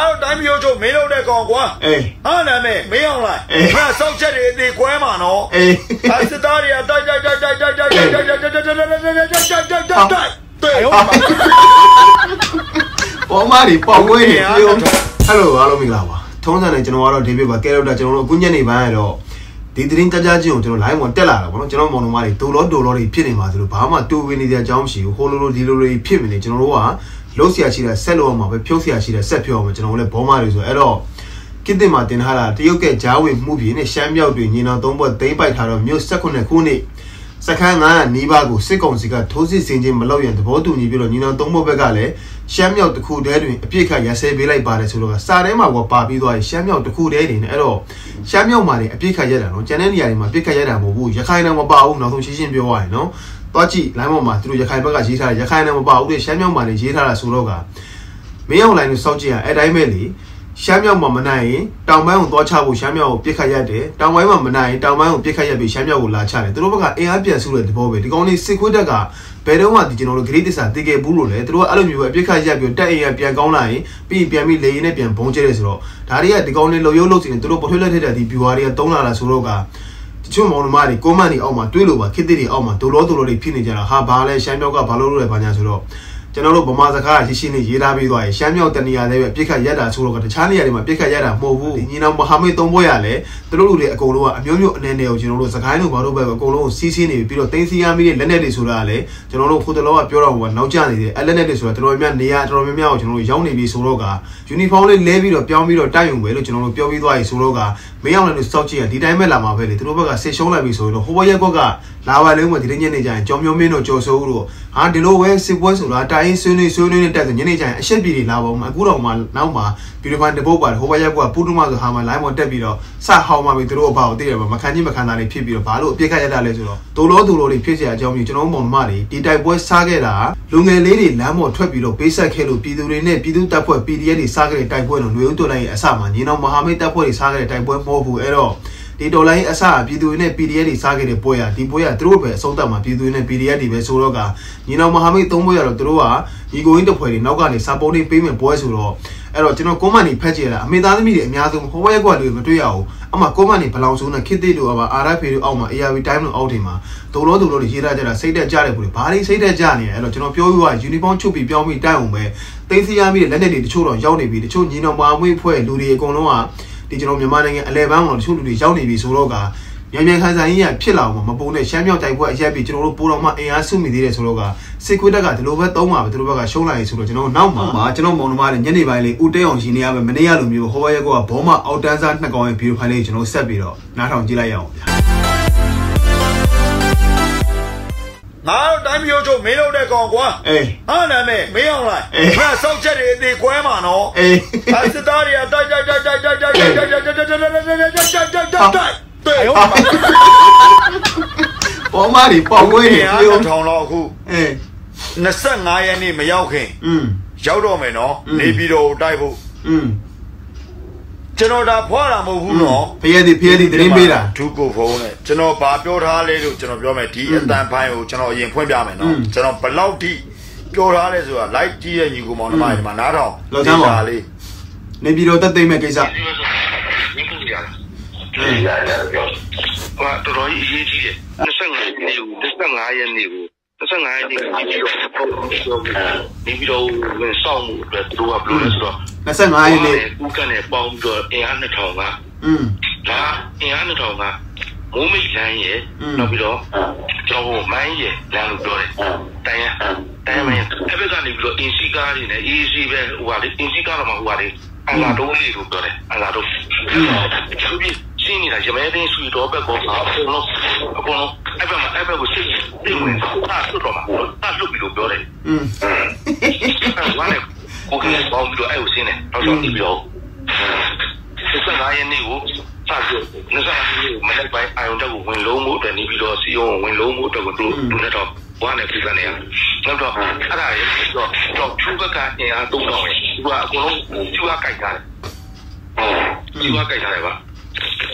အားတော့တိုင်းမျိုးချုပ်မင်းလုပ်တဲ့ကောင်ကွာအေးဟာနာမည်မင်းအောင်လိုက်အေးငါစောက်ချက်တွေအသေးကွဲမှာနော်အေးအစစ်သားတွေကတိုက်တိုက်တိုက်တိုက်တိုက်တိုက်တိုက်တိုက်တိုက်တိုက်တိုက်တိုက်တိုက်တိုက်တိုက်တိုက်တိုက်တိုက်တိုက်对，ပေါ်မာတွေပေါက်ကွဲနေပြောဟယ်လိုအားလုံးမင်္ဂလာပါထုံးစံနဲ့ကျွန်တော်ကတော့ဒေးဗစ်ပါကဲလို့တာကျွန်တော်တို့အခုညနေပိုင်းရတော့ဒီသတင်းကြကြချင်းကိုကျွန်တော် line ပေါ်တက်လာတာပေါ့နော်ကျွန်တော်မောင်နှမတွေဒိုလောဒိုလောတွေဖြစ်နေပါသလိုဘာမှတူဝင်နေတဲ့အကြောင်းမရှိဘူးဟိုလိုလိုဒီလိုလိုဖြစ်နေကျွန်တော်တို့က လုံးဆရာရှိတဲ့ဆက်လို့အောင်မှာပဲဖြုတ်ဆရာရှိတဲ့ဆက်ဖြုတ်အောင်မှာကျွန်တော်တို့လည်းဘောမာတွေဆိုအဲ့တော့ကိတင်မှာတင်ထားတာတရုတ်ကဂျားဝင်မှုပြည်နဲ့ရှမ်းမြောက်တွေညီနောင်သုံးဘက်သိမ့်ပိုက်ထားတော့မြို့၁၈ခုနှစ်စခန်း900နီးပါးကိုစစ်ကောင်စီကထိုးစစ်ဆင်ခြင်းမလုပ်ရန်သဘောတူညီပြီးတော့ညီနောင်သုံးဘက်ဘက်ကလည်းရှမ်းမြောက်တစ်ခုတည်းတွင်အပြစ်ခတ်ရစဲပေးလိုက်ပါတယ်ဆိုတော့စာထဲမှာကပါပြီးသွားရင်ရှမ်းမြောက်တစ်ခုတည်းနေနဲ့အဲ့တော့ရှမ်းမြောက်မှာနေအပြစ်ခတ်ရတာနော်ကျန်တဲ့နေရာတွေမှာပြစ်ခတ်ရတာမဟုတ်ဘူးရခိုင်တော့မပါဘူးနောက်ဆုံးရှင်းရှင်းပြောရရင်နော် သွားကြည့် line ပေါ်မှာသူတို့ရခိုင်ဘက်ကရေးထားတယ်ရခိုင်တော့မပါဘူးတဲ့ရှမ်းမြောက်မှာနေရေးထားတာဆိုတော့ကမင်းအောင်လိုင်းကိုစောက်ကြည့်ရအဲ့တိုင်းပဲလေရှမ်းမြောက်မှာမနိုင်ရင်တောင်ပိုင်းကိုသွားချဖို့ရှမ်းမြောက်ကိုပြစ်ခတ်ရတယ်တောင်ပိုင်းမှာမနိုင်ရင်တောင်ပိုင်းကိုပြစ်ခတ်ရပြီးရှမ်းမြောက်ကိုလာချတယ်သူတို့ဘက်ကအင်အားပြန်စုတဲ့သဘောပဲဒီကောင်လေးစစ်ခွေးတက်ကဘယ်တော့မှဒီကျွန်တော်တို့ဂရိတ္တစာတည်ခဲ့ဘူးလို့လေသူတို့ကအဲ့လိုမျိုးပဲအပြစ်ခတ်ရက်ပြီးတက်အိမ်ရပြန်ကောင်းလာရင်ပြီးပြန်ပြီးလေရင်နဲ့ပြန်ဘုံကျဲတယ်ဆိုတော့ဒါတွေကဒီကောင်လေးလုံရုပ်လုပ်စီနေသူတို့ပထွေးလက်ထက်တဲ့ဒီ viewer တွေကတုံးလာတာဆိုတော့က တချို့မောင်နှမတွေကွန်မန့်တွေအောက်မှာတွေးလို့ပါခစ်တစ်တွေအောက်မှာဒိုလောဒိုလောတွေဖြစ်နေကြတာဟာဘာလဲရှမ်းမြောက်ကဘာလို့လို့လဲဘာညာဆိုတော့ကျွန်တော်တို့ဗမာစကားရရှိရှိနဲ့ရေးထားပြီးသွားရင်ရှမ်းမြောက်တနေရာလေးပဲပြစ်ခတ်ရက်တာဆိုတော့ကတခြားနေရာတွေမှာပြစ်ခတ်ရက်တာမဟုတ်ဘူးဒီညီနောင်မဟာမိတ်သုံးဘွဲ့ရလဲသူတို့လူတွေအကုန်လုံးကအမျိုးမျိုးအနေနဲ့ကိုကျွန်တော်တို့စကိုင်းတို့ဘာလို့ပဲအကုန်လုံးကိုစီးစီးနေပြီးတော့တင်းစီရမိတဲ့လက်နက်တွေဆိုတာကလည်းကျွန်တော်တို့ခုတလောကပြောတော့ဟိုနောက်ကျနေတယ်အဲ့လက်နက်တွေဆိုတာတော်တော်များများနေရာတော်တော်များများကိုကျွန်တော်တို့ရောက်နေပြီဆိုတော့ကယူနီဖောင်းလေးလဲပြီးတော့ပြောင်းပြီးတော့တိုက်ရုံပဲလို့ကျွန်တော်တို့ပြောပြီးသွားပြီဆိုတော့က မင်းအောင်လည်းစောက်ကြည့်ရဒီတိုင်းပဲလာမှာပဲလေသူတို့ဘက်ကဆေရှုံးလိုက်ပြီဆိုတော့ဟိုဘက်ရက်ကွက်ကလာပါလုံးမဒီနေ့ညနေကျရင်ကြောင်မျိုးမင်းတို့ကြော်စိုးဦးတို့ဟာဒီလိုပဲစစ်ပွဲဆိုတာတိုင်းဆွေးနွေးဆွေးနွေးနေတက်ဆိုညနေကျရင်အရှက်ပြည်တွေလာပါဦးအခုတော့မှနောက်မှဗီဒီယိုဖိုင်တပုတ်ပါတယ်ဟိုဘက်ရက်ကွက်ကပူတူမဆိုဟာမှ line ပေါ်တက်ပြီးတော့စဟောင်းမှပြီသူတို့ဘာကိုသိတယ်မခံချင်းမခံတာတွေဖြစ်ပြီးတော့ဘာလို့အပြစ်ခတ်ရတာလဲဆိုတော့ဒိုလောဒိုလောတွေဖြစ်เสียအကြောင်းမျိုးကျွန်တော်တို့မောင်နှမတွေဒီတိုက်ပွဲစားခဲ့တာလူငယ်လေးတွေလမ်းပေါ်ထွက်ပြီးတော့ပေးဆက်ခဲ့လို့ပြည်သူတွေနဲ့ပြည်သူတပ်ဖွဲ့ PDF တွေစားခဲ့တဲ့တိုက်ပွဲတော့ຫນွေဦးတော်လိုင်းရဲ့အစမှာညီနောင်မဟာမိတ်တပ်ဖွဲ့တွေစားခဲ့တဲ့တိုက်ပွဲမဟုတ် တ်ဘူးအဲ့တော့ဒီဒေါ်လာရေးအစပြည်သူတွေနဲ့ PDF တွေစားခဲ့တဲ့ပွဲရဒီပွဲရသူတို့ပဲအဆုံးသတ်မှာပြည်သူတွေနဲ့ PDF တွေပဲဆိုတော့ကညီနောင်မဟာမိတ်သုံးပွဲရတော့သူတို့ကညီကိုရင်းတစ်ဖွဲ့တွေနောက်ကနေစာပုံးတွေပေးမယ်ပွဲဆိုတော့အဲ့တော့ကျွန်တော်ကွန်မန်နေဖက်ကြည့်ရတာအမေသားသမီးတွေအများဆုံးဟိုဘက်ကွက်တွေမတွေ့ရဘူးအမှကွန်မန်နေဘလောင်ဆိုးနဲ့ခစ်တိတို့အပါ RFA တို့အောက်မှာ ARV time တို့အောက်ထင်မှာဒုံလို့ဒုံလို့ရေးထားကြတာစိတ်တက်ကြတယ်ဘူးလေဘာတွေစိတ်တက်ကြနေလဲအဲ့တော့ကျွန်တော်ပြောပြီးว่า uniform ချုပ်ပြီးပြောင်းပြီးတိုက်အောင်ပဲတင်းစီရမိတဲ့လက်နက်တွေတချို့တော့ရောက်နေပြီတချို့ညီနောင်ပါမွေးဖွဲ့လူတွေအကုန်လုံးက ဒီကျွန်တော်မြန်မာနိုင်ငံအလဲပန်းကောင်တချို့လူတွေရောက်နေပြီဆိုတော့ကမြန်မြန်ခန်းဆိုင်ကြီးရဖြစ်လာအောင်မပုံနဲ့ရှမ်းမြောက်တိုက်ပွဲအရက်ပြီးကျွန်တော်တို့ပိုးတော်မှအင်အားစုမိသေးတယ်ဆိုတော့ကစစ်ခွေးတက်ကဒီလိုပဲသုံးပါပဲဒီလိုဘက်ကရှုံးလာရင်ဆိုတော့ကျွန်တော်နောက်မှာကျွန်တော်မောင်နှမတွေညနေပိုင်းလေးဦးတဲအောင်ရှင်နေရမယ်မနေ့ကလိုမျိုးဟောဘရဲကောကဘောမအောက်တန်းစားနှစ်ကောင်ရဲ့ဗီဒီယိုဖိုင်လေးကျွန်တော်ဆက်ပြီးတော့နားထောင်ကြည့်လိုက်ရအောင်ဗျာ ငါတို့တိုင်းမျိုးချုပ်မင်းလုပ်တဲ့ကောင်ကွာ အေး ဟာနာမည်မင်းအောင်လိုက် အေး ငါစောက်ချက်တွေအသေးကွဲမှာနော် အေး အစစ်သားတွေကတိုက်တိုက်တိုက်တိုက်တိုက်တိုက်တိုက်တိုက်တိုက်တိုက်တိုက်တိုက်တိုက်တိုက်တိုက်တိုက်တိုက်对， ပေါ်မာတွေပေါက်ကွဲနေ အား ပြော ထောင်တော့အခု အေး 25ရက်နေ့မရောက်ခင် อืม ရောက်တော့မယ်နော် อืม နေပြည်တော်ကိုတိုက်ဖို့ อืม ကျွန်တော်ဒါဖွာတာမဟုတ်ဘူးနော်ဖရဲဒီဖရဲဒီသတင်းပေးတာဒုကိုဖုံးနဲ့ကျွန်တော်ဘာပြောထားလဲလို့ကျွန်တော်ပြောမယ်ဒီအတန်ဖိုင်ကိုကျွန်တော်အရင်ဖွင့်ပြမယ်อืနော်มကျွန်တော်ဘယ်လောက်ထိပြောထားလဲဆိုတာ live ကြည့်ရဲ့ညီကိုမောင်နှမတွေမှာနားထောင်လောက်စမ်းပါလေးနေပြည်တော်တက်သိမ့်မဲ့ကိစ္စမင်းတို့ရတာရရတယ်ပြောဟာတော်တော်ကြီးအရေးကြီးတယ်25ရက်နေ့ကို25ရက်နေ့ကို 25ရက်နေ့ကိုပြီးတော့နေပြီးတော့ဝင်ဆောင်မှုအတွက်သူတို့ကဘယ်လိုလဲဆိုတော့25ရက်နေ့ဦးကနေပေါင်းပြီးတော့အင်အား2000ကอืมဒါအင်အား2000ကမိုးမိတ်လမ်းရဲ့နောက်ပြီးတော့ကျွန်တော်မိုင်းရဲ့လမ်းလို့ပြောတယ်တိုင်းရတိုင်းမင်းအဲ့ဘက်ကနေပြီးတော့အင်စီကားတွေနဲ့ EC ပဲဟိုဟာလေအင်စီကားတော့မှဟိုဟာလေအလာတိုးလေးလို့ပြောတယ်အလာတိုးသူပြီးရှင်း နေတာရမဲတင်းဆွေတော့ဘက်ကောအကုန်လုံးအကုန်လုံးအဲ့ဘက်မှာအဲ့ဘက်ကိုစစ်စစ်ဝင်တာဆွတ်တော့မှာတာလွတ်ပြီလို့ပြောတယ်อืมဝမ်းနဲ့ကိုကပေါင်းပြီးတော့အဲ့ကိုရှင်းတယ်တော့တော့ပြီးတော့15ရက်နေ့ကိုစပြီး25ရက်နေ့ကိုမနေ့ပိုင်းအာယုံတက်ကိုဝင်လုံးမှုအတွက်နေပြီးတော့စီယုံဝင်လုံးမှုအတွက်ကိုတို့တို့နဲ့တော့ဝမ်းနဲ့ပြသနေရနောက်တော့အဲ့ဒါရဲ့တော့တော့ချူဘက်ကအင်အား3000ပဲသူကအကုန်လုံးချူကကြိုက်ထားတယ်ချူကကြိုက်ထားတယ်ပါ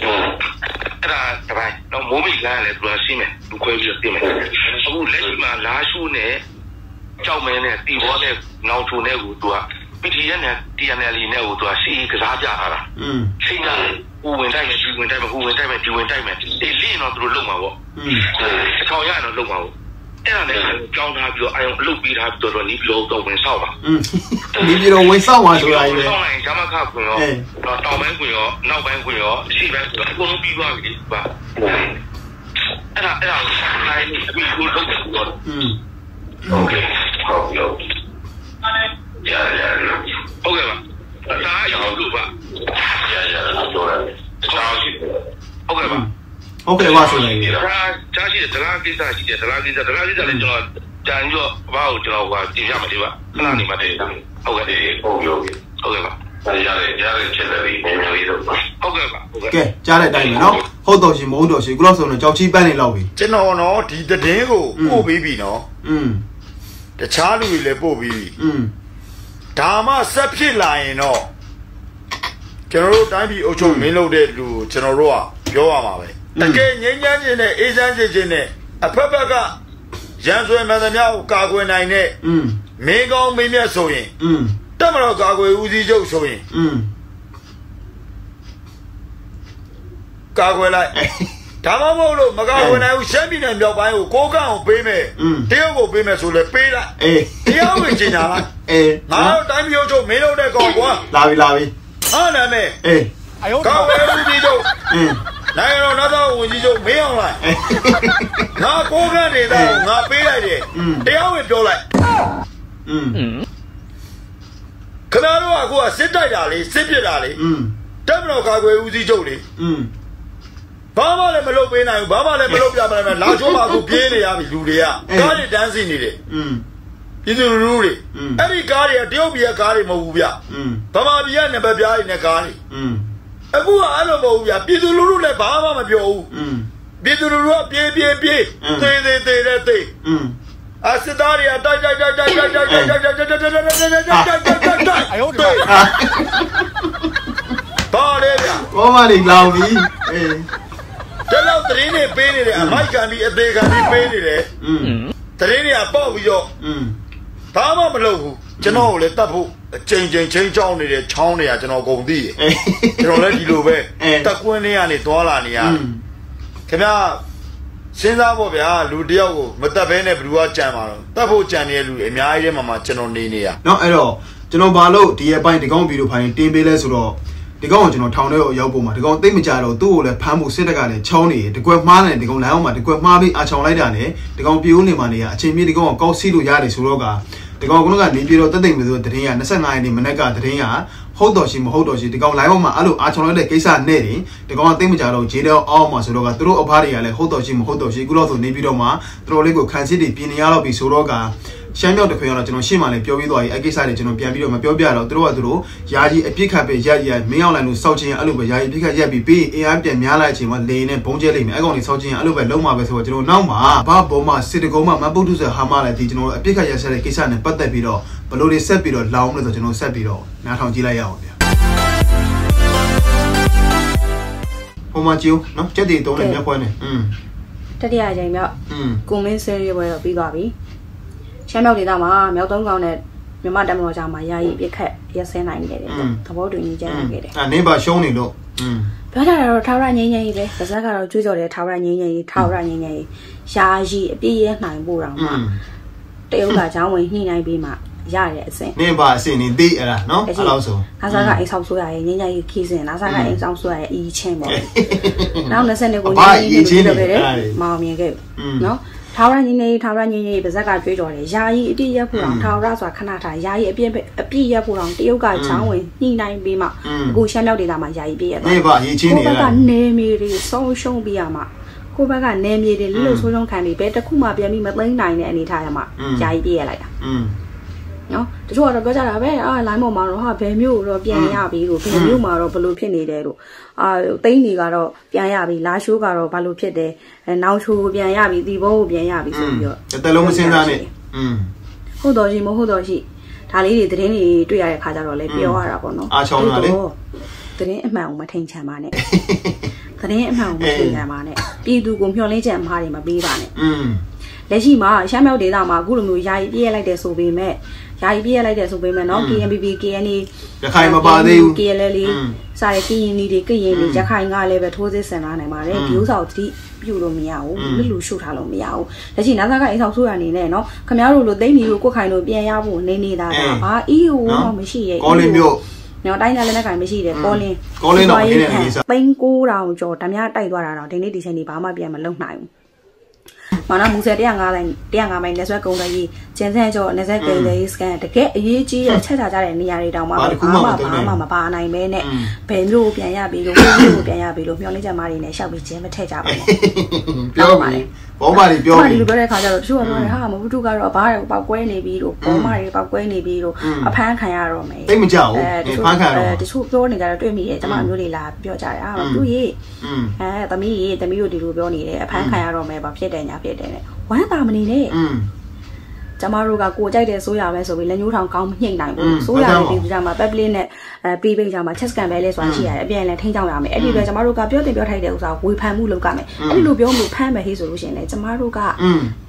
အဲ့ဒါတပိုင်းတော့မိုးမိလမ်းလည်းသူကရှိမယ်သူခွဲပြီးတော့ပြင်မယ်အခုလက်ရှိမှာလာရှုနဲ့ကြောက်မင်းနဲ့တီဘောနဲ့နောင်ထုံနဲ့ကိုသူက PTN နဲ့ TNL နဲ့ကိုသူကစီကစားကြတာလားอืมစိတ်ကဟိုဝင်တိုက်မယ်ဒီဝင်တိုက်မယ်ဟိုဝင်တိုက်မယ်ဒီဝင်တိုက်မယ်အေးလင်းတော့သူတို့လုံမှာပေါ့အချောင်ရတော့လုံမှာပေါ့ အဲ့ဒါနဲ့ကြောင်းထားပြီးတော့အယုံအလုပ်ပြီးထားပြီးတော့နီးပြီးတော့ဝင်ဆောက်ပါ อืมဒီပြီးတော့ဝင်ဆောက်ပါဆိုတာကြီးပဲ ဆောက်လိုက်ဂျမခခွင်ရော အေး တော့တောင်ပိုင်းခွင်ရောနောက်ပိုင်းခွင်ရောအရှိပိုင်းခွင်ရောအကုန်လုံးပြီးသွားပြီလေပါအဲ့ဒါအဲ့ဒါကိုတိုင်းနေအပြီးကိုလုပ်တယ်ဆိုတော့ อืม โอเคဟုတ်ပြီဟုတ်ရရရဟုတ်ကဲ့ပါဒါအရောလို့ပါရရတော့တယ်ဆောက်ရှိဟုတ်ကဲ့ပါ ဟုတ်ကဲ့ပါဆိုလိုက်ပြီ ဒါကြား ရှိတယ်ဒလားကိစ္စရှိတယ်ဒလားကိစ္စဒလားကိစ္စလည်းကျွန်တော်ကြံပြီးတော့ဘာကိုကျွန်တော်ကတင်ပြမှာဒီပါခဏနေမှတည်းဟုတ်ကဲ့ဟုတ်ပြီဟုတ်ပြီဟုတ်ကဲ့ပါရတယ်ရတယ်ချက်တယ်ဒီနေနေလေးတော့ဟုတ်ကဲ့ပါဟုတ်ကဲ့ ကဲကြားတဲ့အတိုင်းပဲเนาะဟုတ်တော်ရှိမဟုတ်တော်ရှိခုလောက်ဆိုတော့ကြောက်ချီပန်းနေလောက်ပြီ ကျွန်တော်နော်ဒီသတင်းကို อืม ပို့ပြီးပြီနော် อืม တခြားလူတွေလည်းပို့ပြီးပြီ อืม ဒါမှဆက်ဖြစ်လာရင်တော့ကျွန်တော်တို့တိုင်းပြည်အုပ်ချုပ်မင်းလုပ်တဲ့လူကိုကျွန်တော်တို့ကပြောရမှာပဲ တကယ်ငြိမ်းချမ်းခြင်းနဲ့အေးချမ်းစေခြင်းနဲ့အဖက်ဖက်ကရန်ဆွေမှန်သမျှကိုကာကွယ်နိုင်တဲ့မင်းကောင်းမင်းမြတ်ဆိုရင်တမတော်ကာကွယ်ဦးစီးချုပ်ဆိုရင်ကာကွယ်လိုက်ဒါမှမဟုတ်လို့မကာကွယ်နိုင်ဘူးရှမ်းပြည်နယ်မြောက်ပိုင်းကိုကိုကန့်ကိုပေးမယ်တရုတ်ကိုပေးမယ်ဆိုလဲပေးလိုက်တရုတ်ဝင်ကျင်လာလိုက်ငါတို့တိုင်းမျိုးချုပ်မင်းတို့တဲ့ကောင်ကွာလာပြီလာပြီဟာနာမဲအေးကာကွယ်ဦးစီးချုပ် နိုင်ငံတော်နောက်သားဝင်ကြီးချုပ်မင်းအောင်လိုက် အေး ငါကိုကန့်နေတာကိုငါပေးလိုက်တယ် อืม တရားဝင်ပြောလိုက် อืม ခင်ဗျားတို့ကအခုကစစ်တိုက်တာလေစစ်ပစ်တာလေ อืม တက်မတော်ကာကွယ်ဦးစီးချုပ်လေ อืม ဘာမှလည်းမလုပ်ပေးနိုင်ဘူးဘာမှလည်းမလုပ်ပြမနိုင်ဘူးလာချိုးမှအခုပြေးနေရပြီလူတွေက အေး ကားတွေတန်းစီနေတယ် อืม ပြည်သူလူထုတွေ อืม အဲ့ဒီကားတွေကတရုတ်ပြည်ကကားတွေမဟုတ်ဘူးဗျ อืม ဗမာပြည်ကနံပါတ်ပြားတွေနဲ့ကားတွေ อืม အခုကအဲ့လိုမဟုတ်ဘူးဗျာပြည်သူလူထုလည်းဘာမှမပြောဘူးပြည်သူလူထုကပြေးပြေးပြေးသေးသေးသေးတဲ့သေးအစစ်သားတွေကတိုက်တိုက်တိုက်တိုက်တိုက်တိုက်တိုက်တိုက်တိုက်တိုက်တိုက်တိုက်တိုက်တိုက်တိုက်တိုက်တိုက်တိုက်အယုတ်တိုက်ပါလေဗျာဘောမလေးလောင်ပြီအေးတလောက်သတင်းတွေပေးနေတယ်အမိုက်ကန်ပြီးအသေးကန်ပြီးပေးနေတယ်သတင်းတွေကပေါက်ပြီးတော့ဘာမှမလုပ်ဘူးကျွန်တော်ကိုလည်းတတ်ဖို့ အချိန်ချင်းချင်းချောင်းနေတဲ့ချောင်းတွေကကျွန်တော်ကုန်သိတယ် အေး ကျွန်တော်လည်းဒီလိုပဲ အဲ တက်ကွင်းလေးကနေသွားလာနေရ อืม ခင်ဗျာစဉ်းစားဖို့ဗျာလူတယောက်ကိုမတက်ဘဲနဲ့ဘယ်သူကကြံမှာတော့တက်ဖို့ကြံနေတဲ့လူတွေအများကြီးထဲမှာမှကျွန်တော်နေနေရ เนาะအဲ့တော့ကျွန်တော်ဘာလို့ဒီရဲ့ပိုင်းဒီကောင်ဗီဒီယိုဖိုင်တင်ပေးလဲဆိုတော့ဒီကောင်ကိုကျွန်တော်ထောင်ထဲကိုရောက်ပုံမှာဒီကောင်သိမကြတော့သူ့ကိုလည်းဖမ်းဖို့စစ်တပ်ကလည်းချောင်းနေတယ်ဒီကွက်မှားတယ်ဒီကောင်လမ်းအောင်မှာဒီကွက်မှားပြီးအာချောင်လိုက်တာနဲ့ဒီကောင်ပြေဦးနေမှနေရအချိန်မြေဒီကောင်ကိုကောက်စီလို့ရတယ်ဆိုတော့က ဒီကောင်ကနေပြေတော့တက်သိမ့်မယ်ဆိုတဲ့တရင်က25ရက်နေ့မနေ့ကတရင်ကဟုတ်တော်ရှိမဟုတ်တော်ရှိဒီကောင်လိုင်းအောင်မှာအဲ့လိုအာချောင်လိုက်တဲ့ကိစ္စနဲ့တင်ဒီကောင်ကသိမကြတော့ဂျေးတော့အောက်မှာဆိုတော့ကသူတို့အဖားတွေကလည်းဟုတ်တော်ရှိမဟုတ်တော်ရှိခုလို့ဆိုနေပြီးတော့မှသူတို့လေးကိုခံစစ်တွေပြင်နေရတော့ပြီဆိုတော့က ရှမ်းမြောက်တခွေကတော့ကျွန်တော်ရှေ့မှာလည်းပြောပြီးသွားပြီအဲ့ကိစ္စတွေကျွန်တော်ပြန်ပြီးတော့မပြောပြတော့သူတို့ကသူတို့ယာကြီးအပြစ်ခတ်ပဲရက်ရက်မင်းအောင်လိုင်တို့စောက်ချင်းအဲ့လိုပဲယာကြီးအပြစ်ခတ်ရက်ပြီးပြီးအင်အားပြန်များလာတဲ့အချိန်မှာလေနဲ့ဘုံကျဲလိမ့်မယ်အဲ့ကောင်တွေစောက်ချင်းအဲ့လိုပဲလုံးမှာပဲဆိုတော့ကျွန်တော်နောက်မှာဘာဘုံမှာစစ်တကုံးမှာမပုတ်တုဆယ်ဟာမလည်းဒီကျွန်တော်အပြစ်ခတ်ရက်ဆက်တဲ့ကိစ္စနဲ့ပတ်သက်ပြီးတော့ဘလို့တွေဆက်ပြီးတော့လောင်းလို့ဆိုကျွန်တော်ဆက်ပြီးတော့နားထောင်ကြည့်လိုက်ရအောင်ဗျာဟိုမှာကြည့်ဦးနော်ကြက်တွေတုံးနဲ့မျက်ခွဲနဲ့อืมတတိယအကြိမ်မြောက်ကိုမင်းဆွေးနွေးပွဲတော့ပြီးသွားပြီ ရှမ်းမြောက်ဒေသမှာမြောက်သုံးကောင်နဲ့မြန်မာတပ်မတော်ကြားမှာယာယီပြစ်ခတ်ရက်စဲနိုင်ခဲ့တယ်သဘောတူညီချက်ရခဲ့တယ် အဲ့နင်းပါရှုံးနေလို့อืม ပြောကြတာတော့ထာဝရငြိမ်းချမ်းရေးပဲပါဇက်ကတော့ကြွေးကြော်တယ်ထာဝရငြိမ်းချမ်းရေးထာဝရငြိမ်းချမ်းရေးယာယီအပြည့်ရနိုင်ဖို့တောင် อื မှ ม တရုတ်ကချောင်းဝင်ညှိနှိုင်းပြီးမှရတဲ့အဆင့် နင်းပါအစင်နေသေးအဲ့ဒါနော်အဲ့လောက်ဆို နာဆာကအိမ်ဆောင်ဆိုရရဲ့ငင်းကြရေးခီးစင်နာဆာကအိမ်ဆောင်ဆိုရရဲ့အီချင်းပေါ့နောက်20နှစ်ကို အဘအီချင်းနေ ခဲ့တယ် အဲ့ဒါတွေ မောင်မြင်ခဲ့ อืม နော် ထာဝရငင်းနေထာဝရငင်းနေပါဇက်ကကြွေးကြော်တယ်ယာယီအပြည့်ရက်ဖို့အောင်ထာဝရဆိုတာခဏထားယာယီအပြည့်အပြည့်ရက်ဖို့အောင်တရုတ်ကချောင်းဝင်ညှိနှိုင်းပြီးမှအခုရှမ်းမြောက်ဒေသမှာယာယီပြည့်ရက်နင်းပါအီချင်းနေကိုအဲ့ဘဒါကနေမြေတွေဆုံးရှုံးပြီးရမှာကိုဘက်ကနေမြေတွေလှလို့ဆုံးရှုံးခံပြီးဘယ်တစ်ခုမှပြန်ပြီးမသိမ်းနိုင်တဲ့အနေထားရမှာယာယီပြည့်ရက်လိုက်တာอืม နော်တချို့ကတော့ပြောကြတာပဲအာလိုင်းပေါ်မှာတော့ဟာဘယ်မျိုးတော့ပြန်ရပြီလို့ဘယ်မျိုးမှာတော့ဘလို့ဖြစ်နေတယ်လို့အာတိန်းတွေကတော့ပြန်ရပြီလာရှိုးကတော့ဘာလို့ဖြစ်တယ်အဲနောင်ချိုးကိုပြန်ရပြီဒီဘုံကိုပြန်ရပြီဆိုပြီးတော့ တသက်လုံးမစင်းသားနဲ့อืม ဟုတ်တော်ရှိမဟုတ်တော်ရှိဒါလေးတွေသတင်းတွေတွေ့ရတဲ့ခါကျတော့လေပြောရတာပေါ့နော် အားချောင်းတာလေ ဟုတ်တော့သတင်းအမှန်ကိုမထိန်ချန်ပါနဲ့သတင်းအမှန်ကိုမထိန်ချန်ပါနဲ့ပြည်သူကိုမျှော်လင့်ချက်အမှားတွေမပေးပါနဲ့ อืม လက်ရှိမှာရှမ်းမြောက်ဒေသမှာအခုလိုမျိုးယာယီပြည့်ရလိုက်တယ်ဆိုပေမဲ့ ဓာကြီးပြည့်ရလိုက်တယ်ဆိုပေမဲ့နော် KNPB KNA ရခိုင်မပါသေးဘူး KLL စားရကရင်တွေကရင်တွေရခိုင်ကလည်းပဲထိုးစစ်ဆင်လာနိုင်ပါတယ်ဒီဥစ္စာကိုတတိပြုလို့မရဘူးလူလူရှုထားလို့မရဘူးလက်ရှိနာသာကအိမ်ဆောင်ဆိုရအနေနဲ့နော်ခမရတို့လိုသိမ့်မီတို့ကိုယ်ခိုင်တို့ပြန်ရဖို့နေနေတာကဘာ EU တော့မရှိရဲ့ကောလင်းမျိုးနော်တိုင်းသားလည်းနဲ့ကင်မရှိတယ်ကောလင်းကောလင်းတော့ခင်းတဲ့အနေစားပိန်း9000ကျော်ဓမြတိုက်သွားတာတော့ဒီနေ့ဒီချိန်ဒီဘာမှပြန်မလုပ်နိုင်ဘူး မာနမူဆယ်105လိုင်း105မိုင်လက်ဆွဲကုန်းတကြီးကျင်းစန်းကျော်နေဆက်ကိန်းလေးစကန်တကယ်အရေးကြီးတဲ့ချက်ချကြတဲ့နေရာတွေတောင်မှဘာတစ်ခုမှမသုံးနိုင်ဘူးဘာမှမပါနိုင်ပဲနဲ့อืมဘယ်မျိုးကိုပြန်ရပြီလို့ဘယ်မျိုးကိုပြန်ရပြီလို့မျောလင်းချက်မားတွေနဲ့ရှောက်ပြီးကျင်းမထည့်ကြပါဘူး။ပြောပြီ ဘောမတွေပြောပြီးပြောတဲ့ခါကျတော့သူကပြောတယ်ဟာမဟုတ်သူကတော့ဘားတယ်ပေါက်ကွဲနေပြီလို့ဘောမတွေပေါက်ကွဲနေပြီလို့အဖမ်းခံရတော့မယ်တိတ်မကြောက်ဘူးဖမ်းခံရတော့တချို့ပြောနေကြတော့တွေ့မိတယ်ကျမမျိုးတွေလာပြောကြတယ်ဟာသူရေအဲသမီးရေသမီးတို့ဒီလိုပြောနေတယ်အဖမ်းခံရတော့မယ်ဘာဖြစ်တယ်ညာဖြစ်တယ်ဝမ်းသာမနေနဲ့ ကျမတို့ကကိုကြိုက်တယ်ဆိုရပဲဆိုပြီးလက်ညှိုးထောင်ကောင်းမညှိနိုင်ဘူးဆိုရတယ်ဒီကြမှာ public နဲ့အဲ free page မှာ chess scan ပဲလဲဆိုတာရှိရတယ်အပြင်လည်းထိန်းချောင်းရမယ်အဲ့ဒီတော့ကျမတို့ကပြောတင်ပြောထိုက်တဲ့ဥစ္စာဝေဖန်မှုလုပ်ရမယ်အဲ့ဒီလိုပြောမှုဖမ်းမယ်ဟေးဆိုလို့ရှိရင်လည်းကျမတို့က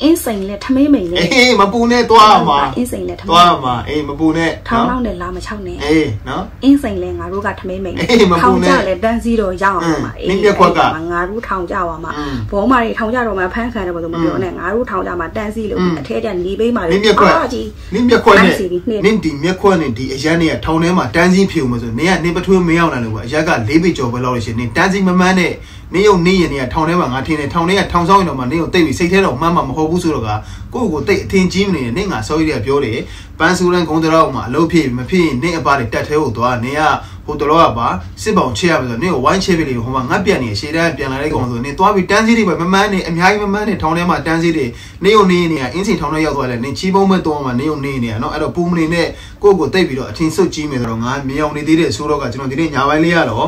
အင်းစိန်နဲ့ထမင်းမိန်နဲ့အေးမပူနဲ့သွားမှာအင်းစိန်နဲ့ထမင်းသွားမှာအေးမပူနဲ့ထောင်းလောက်နဲ့လာမချောက်နဲ့အေးနော်အင်းစိန်လည်းငါတို့ကထမင်းမိန်နဲ့ထောင်းကြလည်းတန်းစီတော့ရအောင်မှာအေးငါတို့ထောင်းကြပါမှာဘောမာတွေထောင်းကြတော့မှာဖမ်းခံတယ်ဘာလို့မပြောနဲ့ငါတို့ထောင်းကြမှာတန်းစီလို့အထဲတန်းနေပေးမှာနင်းမြက်ခွက်အားကြီးနင်းမြက်ခွက်နဲ့အဲ့စီပြီးနှိမ့်နင်းဒီမြက်ခွက်နဲ့ဒီအရန်တွေကထောင်ထဲမှာတန်းစည်းဖြူမှာဆိုနင်းကနင်းပထွေးမရောက်နိုင်လို့ပေါ့အရက်က၄ပေကျော်ပဲလောက်လို့ရှိရင်နင်းတန်းစည်းမမှန်းနဲ့နင်းရုံနင်းရင်နင်းကထောင်ထဲမှာငါထင်းနေထောင်ထဲကထောင်ဆောင်ရင်တော့မှနင်းကိုတိတ်ပြီးစိတ်ထဲတော့မှန်းမှာမဟုတ်ဘူးဆိုတော့ကကိုယ့်ကိုယ်တိတ်အထင်ကြီးမနေနဲ့နင်းကစောကြီးတွေကပြောတယ်ပန်းစူရန်ဂုံတရောက်မှာအလုပ်ဖြစ်မဖြစ်ရင်နင်းအပါတွေတက်သေးဖို့သွားနင်းက ဟိုတလောကပါစစ်ပောင်ချရပြီဆိုနင်းကိုဝိုင်းချပြီလေဟိုမှာငတ်ပြန်နေရှေ့တန်းပြန်လာတဲ့ကောင်ဆိုနင်းသွားပြီးတန်းစည်းတွေပဲမမှန်းနေအများကြီးမမှန်းနေထောင်ထဲမှာတန်းစည်းတွေနင်းရုံနင်းနေကအင်းစင်ထောင်ထဲရောက်သွားတယ်နင်းချီးပုံးမဲ့တော့မှနင်းရုံနင်းနေရနော်အဲ့တော့ပူမနေနဲ့ကိုယ့်ကိုယ်တိတ်ပြီးတော့အထင်ဆုတ်ကြီးမယ်ဆိုတော့ငါမြေအောင်နေသေးတဲ့ဆိုတော့ကကျွန်တော်ဒီနေ့ညာပိုင်းလေးရတော့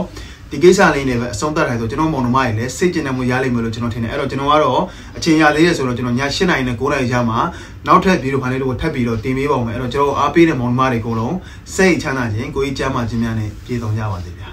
ဒီကိစ္စလေးနဲ့ပဲအဆုံးသတ်ထားဆိုကျွန်တော်မောင်နှမရေလည်းစိတ်ကျင်နေမှုရလိမ့်မယ်လို့ကျွန်တော်ထင်တယ်အဲ့တော့ကျွန်တော်ကတော့အချိန်ရလေးရဆိုတော့ကျွန်တော်ည7နိုင်နဲ့9နိုင်ရမှာနောက်ထပ်ဗီဒီယိုဖိုင်လေးတွေကိုထပ်ပြီးတော့တင်ပေးပါဦးမယ်အဲ့တော့ကျွန်တော်အားပေးတဲ့မောင်နှမတွေအကုန်လုံးစိတ်ချမ်းသာခြင်းကိုယ်ကြီးကျန်းမာခြင်းများနဲ့ပြည့်စုံကြပါစေဗျာ